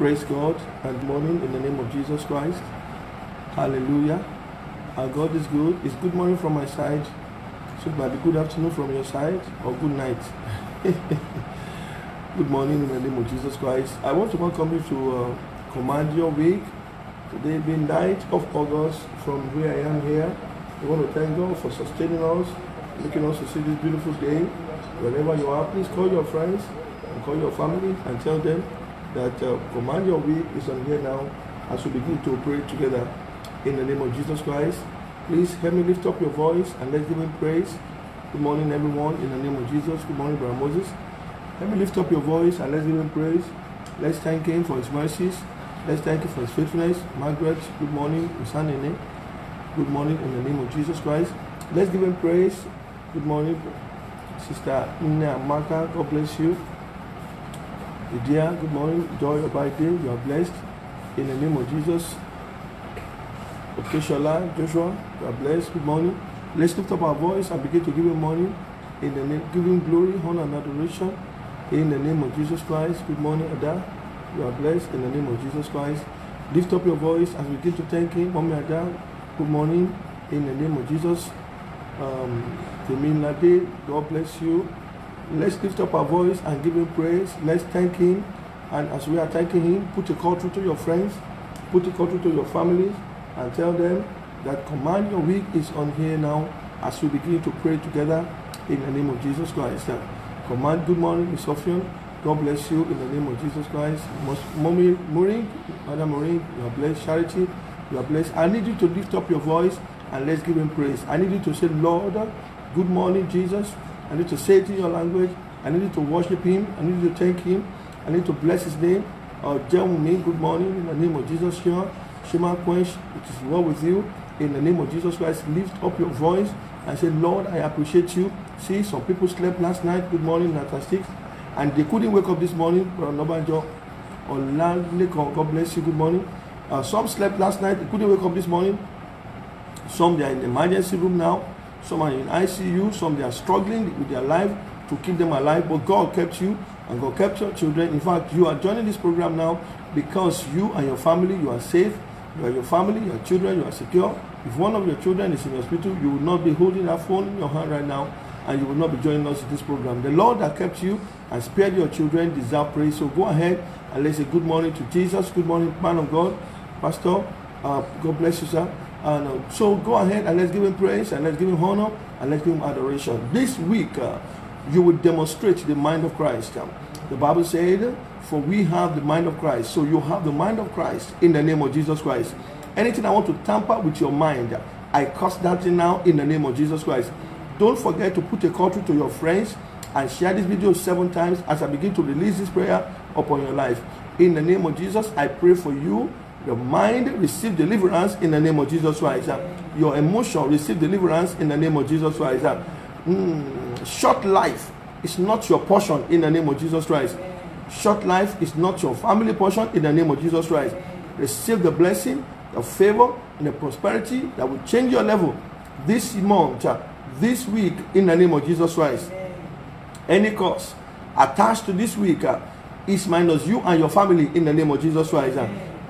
Praise God and morning in the name of Jesus Christ. Hallelujah. Our God is good. It's good morning from my side. Should might be good afternoon from your side or good night. good morning in the name of Jesus Christ. I want to welcome you to uh, Command Your Week. Today being 9th of August from where I am here. We want to thank God for sustaining us, making us to see this beautiful day. Wherever you are, please call your friends and call your family and tell them that uh, Command Your Week is on here now as we begin to pray together in the name of Jesus Christ. Please help me lift up your voice and let's give him praise. Good morning, everyone, in the name of Jesus. Good morning, Brother Moses. Let me lift up your voice and let's give him praise. Let's thank him for his mercies. Let's thank him for his faithfulness. Margaret, good morning. Usanene, good morning in the name of Jesus Christ. Let's give him praise. Good morning, Sister Ina Maka. God bless you. Lydia, good morning. Joy your birthday. You are blessed. In the name of Jesus. Okay, Shola, Joshua, you are blessed. Good morning. Let's lift up our voice and begin to give him morning. In the name, him glory, honor, and adoration. In the name of Jesus Christ. Good morning, Ada. You are blessed. In the name of Jesus Christ. Lift up your voice and begin to thank him. Mommy Ada, good morning. In the name of Jesus. Um, Temin Lade, God bless you. Let's lift up our voice and give him praise. Let's thank him. And as we are thanking him, put a call through to your friends, put a call through to your families, and tell them that Command Your Week is on here now as we begin to pray together in the name of Jesus Christ. Command, good morning, Miss Sophian. God bless you in the name of Jesus Christ. Mommy Maureen, Madam Maureen, you are blessed. Charity, you are blessed. I need you to lift up your voice and let's give him praise. I need you to say, Lord, good morning, Jesus. I need to say it in your language. I need you to worship him. I need you to thank him. I need to bless his name. Uh, me, good morning in the name of Jesus here. Shema Quench, it is well with you. In the name of Jesus Christ, lift up your voice and say, Lord, I appreciate you. See, some people slept last night. Good morning, Nata 6. And they couldn't wake up this morning. Nobanjo or God bless you. Good morning. Uh, some slept last night. They couldn't wake up this morning. Some they are in the emergency room now. Some are in ICU. Some they are struggling with their life to keep them alive. But God kept you and God kept your children. In fact, you are joining this program now because you and your family, you are safe. You are your family, your children, you are secure. If one of your children is in hospital, you will not be holding that phone in your hand right now and you will not be joining us in this program. The Lord that kept you and spared your children deserve praise. So go ahead and let's say good morning to Jesus. Good morning, man of God, Pastor. Uh, God bless you, sir. And uh, so go ahead and let's give him praise and let's give him honor and let's give him adoration. This week, uh, you will demonstrate the mind of Christ. Um, the Bible said, For we have the mind of Christ. So you have the mind of Christ in the name of Jesus Christ. Anything I want to tamper with your mind, I curse that thing now in the name of Jesus Christ. Don't forget to put a call to your friends and share this video seven times as I begin to release this prayer upon your life. In the name of Jesus, I pray for you. Your mind receive deliverance in the name of Jesus Christ. Your emotion receive deliverance in the name of Jesus Christ. Mm, short life is not your portion in the name of Jesus Christ. Short life is not your family portion in the name of Jesus Christ. Receive the blessing, the favor, and the prosperity that will change your level this month, this week, in the name of Jesus Christ. Any cause attached to this week uh, is minus you and your family in the name of Jesus Christ.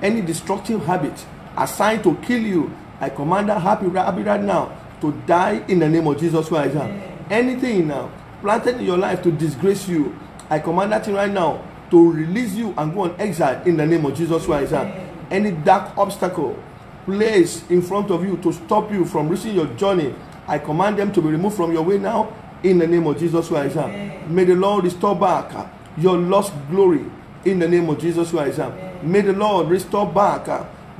Any destructive habit assigned to kill you, I command that happy rabbit right now to die in the name of Jesus Christ. Uh, anything now planted in your life to disgrace you, I command that thing right now to release you and go on exile in the name of Jesus Christ. Any dark obstacle placed in front of you to stop you from reaching your journey, I command them to be removed from your way now in the name of Jesus Christ. May the Lord restore back your lost glory in the name of Jesus Christ. May the Lord restore back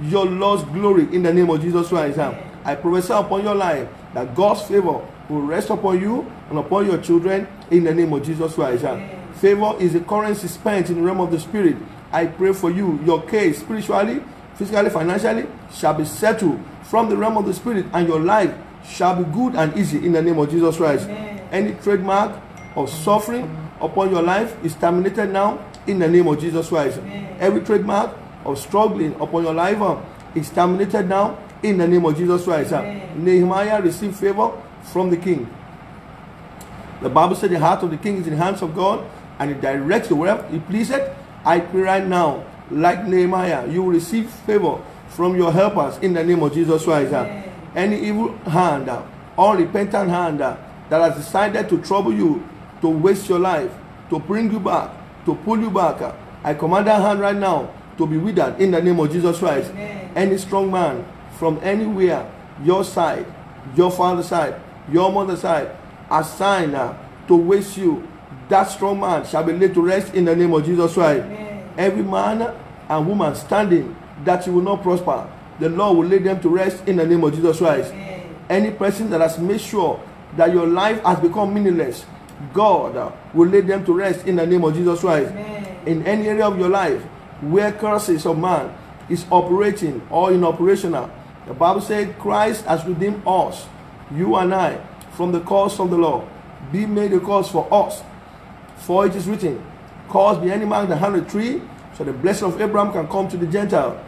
your lost glory in the name of Jesus Christ. I prophesy upon your life that God's favor will rest upon you and upon your children in the name of Jesus Christ. Favor is the currency spent in the realm of the spirit. I pray for you. Your case, spiritually, physically, financially, shall be settled from the realm of the spirit, and your life shall be good and easy in the name of Jesus Christ. Amen. Any trademark of suffering upon your life is terminated now in the name of Jesus Christ. Amen. Every trademark of struggling upon your life uh, is terminated now in the name of Jesus Christ. Amen. Nehemiah received favor from the king. The Bible said the heart of the king is in the hands of God and he directs the wherever he pleases. I pray right now like Nehemiah. You will receive favor from your helpers in the name of Jesus Christ. Amen. Any evil hand, uh, unrepentant hand uh, that has decided to trouble you, to waste your life, to bring you back, to pull you back, I command that hand right now to be withered in the name of Jesus Christ. Amen. Any strong man from anywhere, your side, your father's side, your mother's side, assigned uh, to waste you, that strong man shall be laid to rest in the name of Jesus Christ. Amen. Every man and woman standing that you will not prosper, the Lord will lay them to rest in the name of Jesus Christ. Amen. Any person that has made sure that your life has become meaningless, God will lay them to rest in the name of Jesus Christ. Amen. In any area of your life where curses of man is operating or inoperational, the Bible said Christ has redeemed us, you and I, from the curse of the law. Be made a curse for us. For it is written, Cause be any man hang a tree, so the blessing of Abraham can come to the Gentile.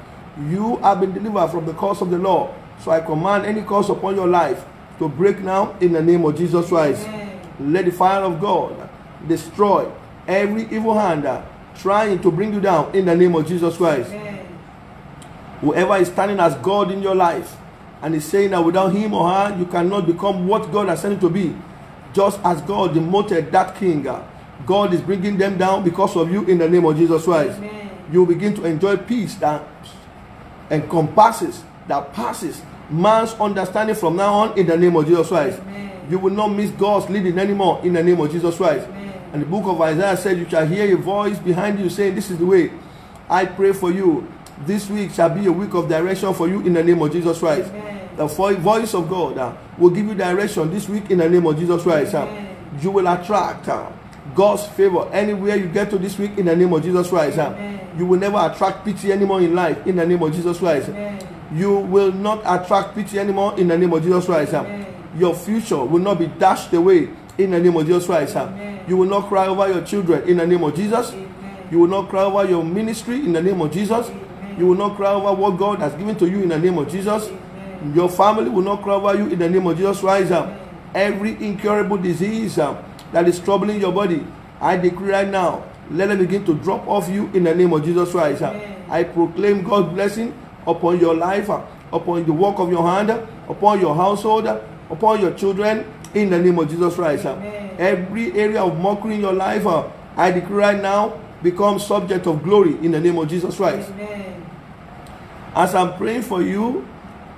You have been delivered from the curse of the law. So I command any curse upon your life to break now in the name of Jesus Christ. Amen. Let the fire of God destroy every evil hand trying to bring you down in the name of Jesus Christ. Amen. Whoever is standing as God in your life and is saying that without him or her you cannot become what God has sent you to be, just as God demoted that king, uh, God is bringing them down because of you in the name of Jesus Christ. Amen. You begin to enjoy peace that encompasses, that passes man's understanding from now on in the name of Jesus Christ. Amen. You will not miss God's leading anymore in the name of Jesus Christ. Amen. And the book of Isaiah said, You shall hear a voice behind you saying, This is the way. I pray for you. This week shall be a week of direction for you in the name of Jesus Christ. Amen. The voice of God uh, will give you direction this week in the name of Jesus Christ. uh. You will attract uh, God's favor anywhere you get to this week in the name of Jesus Christ. uh. You will never attract pity anymore in life in the name of Jesus Christ. Amen. You will not attract pity anymore in the name of Jesus Christ. uh. Amen. Your future will not be dashed away in the name of Jesus Christ. Amen. You will not cry over your children in the name of Jesus. Amen. You will not cry over your ministry in the name of Jesus. Amen. You will not cry over what God has given to you in the name of Jesus. Your family will not cry over you in the name of Jesus Christ. Every incurable disease that is troubling your body, I decree right now, let it begin to drop off you in the name of Jesus Christ. I proclaim God's blessing upon your life, upon the work of your hand, upon your household, upon your children, in the name of Jesus Christ. Amen. Every area of mockery in your life, uh, I decree right now, become subject of glory in the name of Jesus Christ. Amen. As I'm praying for you,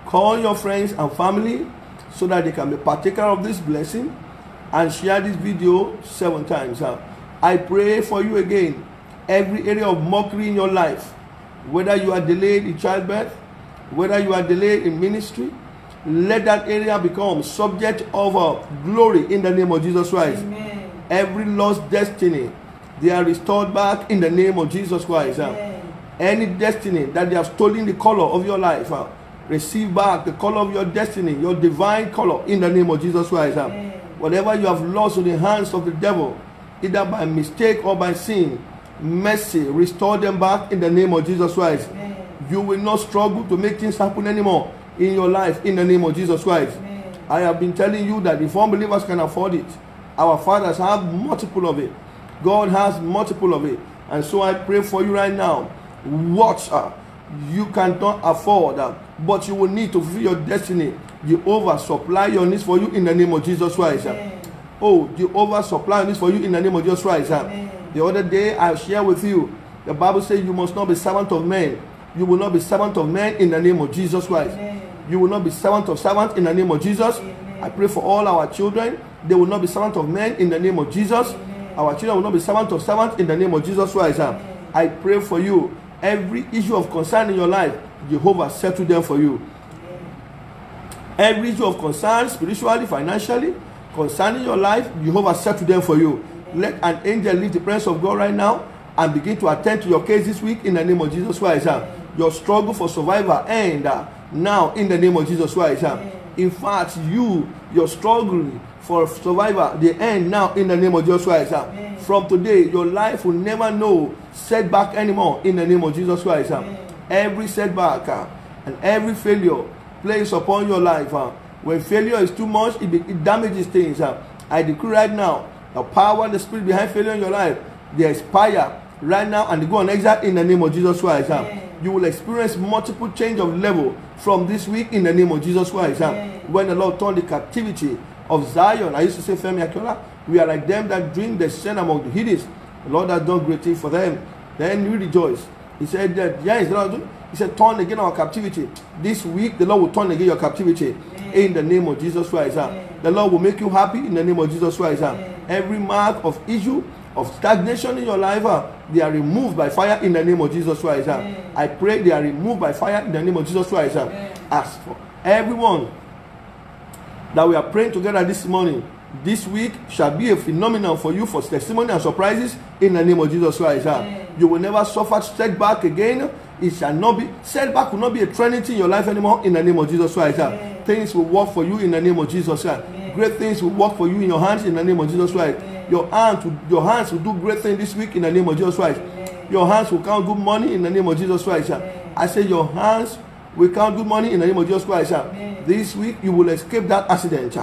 call your friends and family so that they can be partaker of this blessing and share this video seven times. Uh, I pray for you again. Every area of mockery in your life, whether you are delayed in childbirth, whether you are delayed in ministry, let that area become subject of uh, glory in the name of Jesus Christ. Amen. Every lost destiny, they are restored back in the name of Jesus Christ. Uh, Amen. any destiny that they have stolen the color of your life, uh, receive back the color of your destiny, your divine color in the name of Jesus Christ. uh. Amen. Whatever you have lost in the hands of the devil, either by mistake or by sin, mercy, restore them back in the name of Jesus Christ. Amen. You will not struggle to make things happen anymore in your life in the name of Jesus Christ. Amen. I have been telling you that if unbelievers can afford it, our fathers have multiple of it. God has multiple of it. And so I pray for you right now. Watch uh, you cannot afford that, but you will need to fulfill your destiny. Jehovah supply your needs for you in the name of Jesus Christ. Amen. Oh, Jehovah supply your needs for you in the name of Jesus Christ. Amen. The other day I shared with you, the Bible says you must not be servant of men. You will not be servant of men in the name of Jesus Christ. Amen. You will not be servant of servant in the name of Jesus. Amen. I pray for all our children. They will not be servant of men in the name of Jesus. Amen. Our children will not be servant of servant in the name of Jesus Christ. Amen. I pray for you. Every issue of concern in your life, Jehovah settle them for you. Every issue of concern, spiritually, financially, concerning your life, Jehovah settle them for you. Let an angel leave the presence of God right now and begin to attend to your case this week in the name of Jesus Christ. uh. Your struggle for survival end uh, now in the name of Jesus Christ. uh. In fact, you, your struggle for survival, the end now in the name of Jesus Christ. uh. From today, your life will never know setback anymore in the name of Jesus Christ. uh. Every setback uh, and every failure placed upon your life. uh, when failure is too much, it, be, it damages things. uh. I decree right now, the power the spirit behind failure in your life, they expire right now and they go on exile in the name of Jesus Christ. Uh, you will experience multiple change of level from this week in the name of Jesus Christ. Uh, when the Lord turned the captivity of Zion, I used to say, Femi Akinola, we are like them that drink the sin among the heathens. The Lord has done great things for them. Then we rejoice. He said that, yes, Lord, he said, turn again our captivity. This week, the Lord will turn again your captivity in the name of Jesus Christ. Uh, the Lord will make you happy in the name of Jesus Christ. Every mark of issue, of stagnation in your life, uh, they are removed by fire in the name of Jesus Christ. Uh. I pray they are removed by fire in the name of Jesus Christ. Uh. As for everyone that we are praying together this morning, this week shall be a phenomenon for you for testimony and surprises in the name of Jesus Christ. Uh. You will never suffer setback again. It shall not be setback will not be a trending in your life anymore in the name of Jesus Christ. Uh. Things will work for you in the name of Jesus Christ. Great things will work for you in your hands in the name of Jesus Christ. Your hands, will, your hands will do great things this week in the name of Jesus Christ. Your hands will count good money in the name of Jesus Christ. I say your hands will count good money in the name of Jesus Christ. This week you will escape that accident.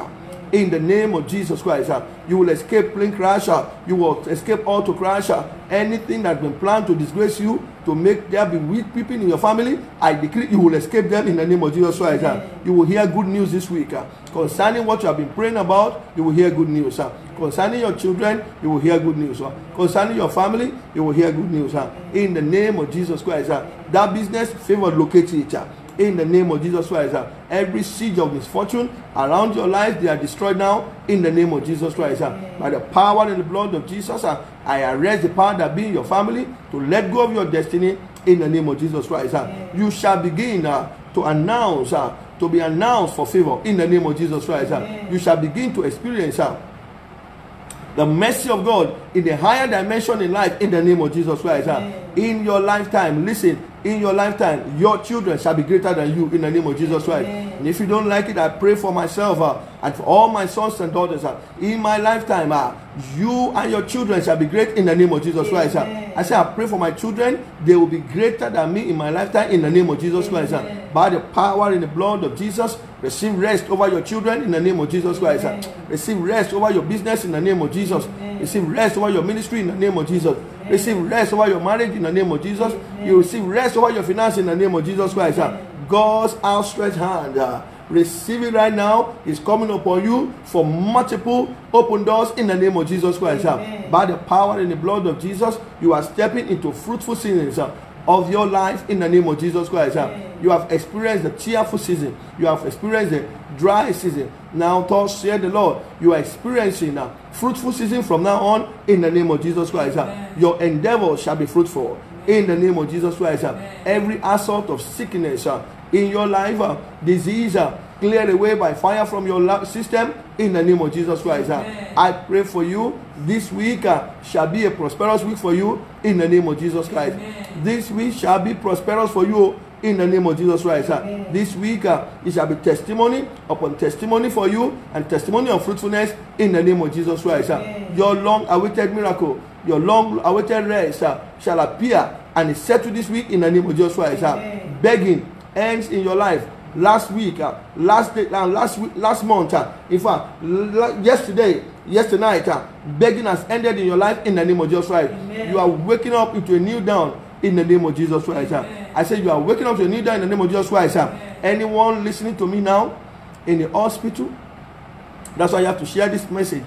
In the name of Jesus Christ, you will escape plane crash. You will escape auto crash. Anything that's been planned to disgrace you, to make there be weak people in your family, I decree you will escape them in the name of Jesus Christ. You will hear good news this week. Concerning what you have been praying about, you will hear good news. Concerning your children, you will hear good news. Concerning your family, you will hear good news. In the name of Jesus Christ, that business favor locate it. In the name of Jesus Christ, uh, every siege of misfortune around your life, they are destroyed now. In the name of Jesus Christ, uh, by the power and the blood of Jesus, uh, I arrest the power that be in your family to let go of your destiny. In the name of Jesus Christ, you shall begin to announce, to be announced for favor. In the name of Jesus Christ, you shall begin to experience the mercy of God in a higher dimension in life in the name of Jesus Christ. In your lifetime, listen, in your lifetime, your children shall be greater than you in the name of Jesus Christ. And if you don't like it, I pray for myself uh, and for all my sons and daughters. Uh, in my lifetime, uh, you and your children shall be great in the name of Jesus Christ. Uh. I say, I pray for my children, they will be greater than me in my lifetime in the name of Jesus Christ. Uh. By the power in the blood of Jesus, receive rest over your children in the name of Jesus Christ. Uh. Receive rest over your business in the name of Jesus. Receive rest over your ministry in the name of Jesus. Receive rest over your marriage in the name of Jesus. You receive rest over your finance in the name of Jesus Christ. God's outstretched hand. Uh, receive it right now. It's coming upon you for multiple open doors in the name of Jesus Christ. Uh, by the power and the blood of Jesus, you are stepping into fruitful seasons. Uh, of your life in the name of Jesus Christ. You have experienced the tearful season. You have experienced the dry season. Now, thus said the Lord, you are experiencing a fruitful season from now on in the name of Jesus Christ. Your endeavor shall be fruitful in the name of Jesus Christ. Every assault of sickness in your life, disease, cleared away by fire from your system in the name of Jesus Christ. I pray for you. This week shall be a prosperous week for you in the name of Jesus Christ. This week shall be prosperous for you in the name of Jesus Christ. This week uh, it shall be testimony upon testimony for you and testimony of fruitfulness in the name of Jesus Christ. Your long awaited miracle, your long awaited rest uh, shall appear and is settled this week in the name of Jesus Christ. Begging ends in your life last week, uh, last day, uh, last week, last month. Uh, in fact, yesterday, yesterday night, uh, begging has ended in your life in the name of Jesus Christ. Amen. You are waking up into a new dawn in the name of Jesus Christ. Uh. I said you are waking up to a new dawn in the name of Jesus Christ. Uh. Anyone listening to me now in the hospital, that's why you have to share this message.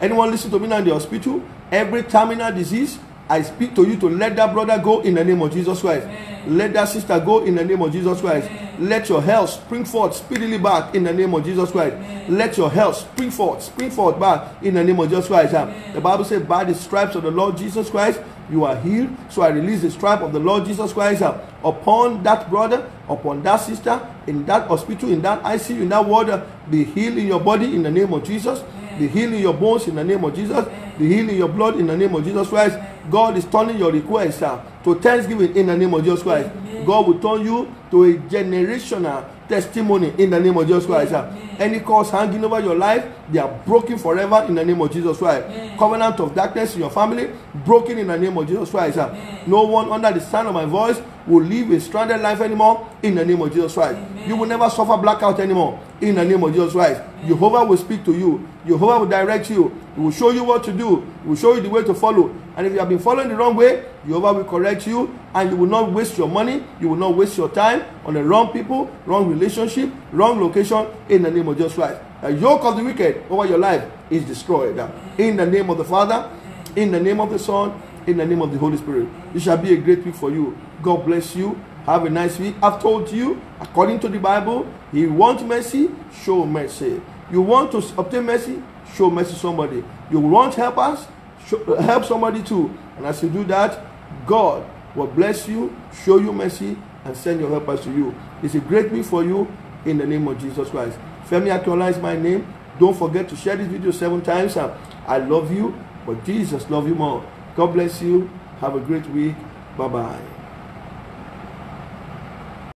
Anyone listening to me now in the hospital, every terminal disease, I speak to you to let that brother go in the name of Jesus Christ. Amen. Let that sister go in the name of Jesus Christ. Amen. Let your health spring forth speedily back in the name of Jesus Christ. Amen. Let your health spring forth, spring forth back in the name of Jesus Christ. The Bible says, by the stripes of the Lord Jesus Christ, you are healed. So I release the stripe of the Lord Jesus Christ upon that brother, upon that sister, in that hospital, in that ICU, in that. Uh, be healed in your body in the name of Jesus. Be healed in your bones in the name of Jesus. Be healed in your blood in the name of Jesus Christ. God is turning your request uh, to thanksgiving in the name of Jesus Christ. God will turn you to a generational testimony in the name of Jesus Christ. Amen. Any cause hanging over your life, they are broken forever in the name of Jesus Christ. Amen. Covenant of darkness in your family, broken in the name of Jesus Christ. Amen. No one under the sound of my voice will live a stranded life anymore in the name of Jesus Christ. You will never suffer blackout anymore. In the name of Jesus Christ. Jehovah will speak to you. Jehovah will direct you. He will show you what to do. He will show you the way to follow. And if you have been following the wrong way, Jehovah will correct you and you will not waste your money. You will not waste your time on the wrong people, wrong relationship, wrong location in the name of Jesus Christ. The yoke of the wicked over your life is destroyed. In the name of the Father, in the name of the Son, in the name of the Holy Spirit. This shall be a great week for you. God bless you. Have a nice week. I've told you, according to the Bible, He wants mercy, show mercy. You want to obtain mercy, show mercy to somebody. You want helpers, show, help somebody too. And as you do that, God will bless you, show you mercy, and send your helpers to you. It's a great week for you in the name of Jesus Christ. Femi Akinola is my name. Don't forget to share this video seven times. I love you, but Jesus love you more. God bless you. Have a great week. Bye bye.